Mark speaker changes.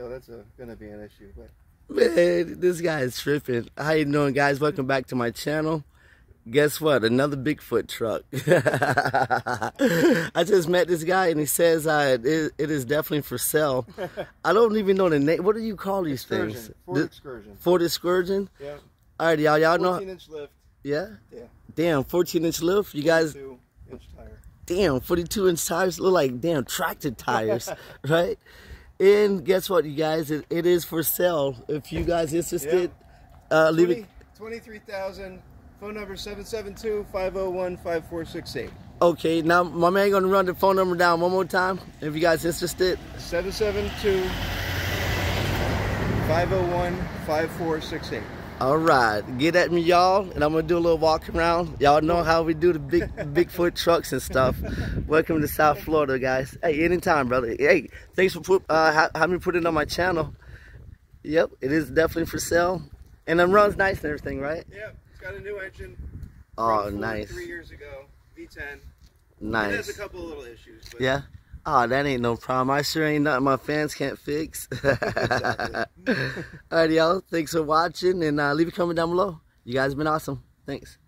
Speaker 1: so that's a, gonna be an issue. But
Speaker 2: Man, this guy is tripping. How you doing, guys? Welcome back to my channel. Guess what? Another Bigfoot truck. I just met this guy and he says uh, it, is, it is definitely for sale. I don't even know the name. What do you call these
Speaker 1: excursion,
Speaker 2: things?
Speaker 1: Ford
Speaker 2: The-
Speaker 1: excursion.
Speaker 2: Ford Excursion?
Speaker 1: Yeah.
Speaker 2: All right, y'all. Y'all know.
Speaker 1: 14 inch lift,
Speaker 2: Yeah?
Speaker 1: Yeah.
Speaker 2: Damn, 14 inch lift. You guys,
Speaker 1: two inch tire.
Speaker 2: damn, 42 inch tires look like damn tractor tires, right? And guess what, you guys? It, it is for sale. If you guys interested, uh, leave it.
Speaker 1: 23,000. Phone number 772-501-5468.
Speaker 2: Okay, now my man gonna run the phone number down one more time. If you guys interested,
Speaker 1: 772-501-5468.
Speaker 2: All right, get at me, y'all, and I'm gonna do a little walk around. Y'all know how we do the big Bigfoot trucks and stuff. Welcome to South Florida, guys. Hey, anytime, brother. Hey, thanks for put, uh, ha- having me put it on my channel. Yep, it is definitely for sale, and it runs nice and everything, right?
Speaker 1: Yeah, it's got a new engine.
Speaker 2: Oh, nice,
Speaker 1: Three years ago, V10. Nice. It has a couple of little issues. But
Speaker 2: Yeah. Oh, that ain't no problem. I sure ain't nothing my fans can't fix. Alright, y'all. Thanks for watching, and uh, leave a comment down below. You guys have been awesome. Thanks.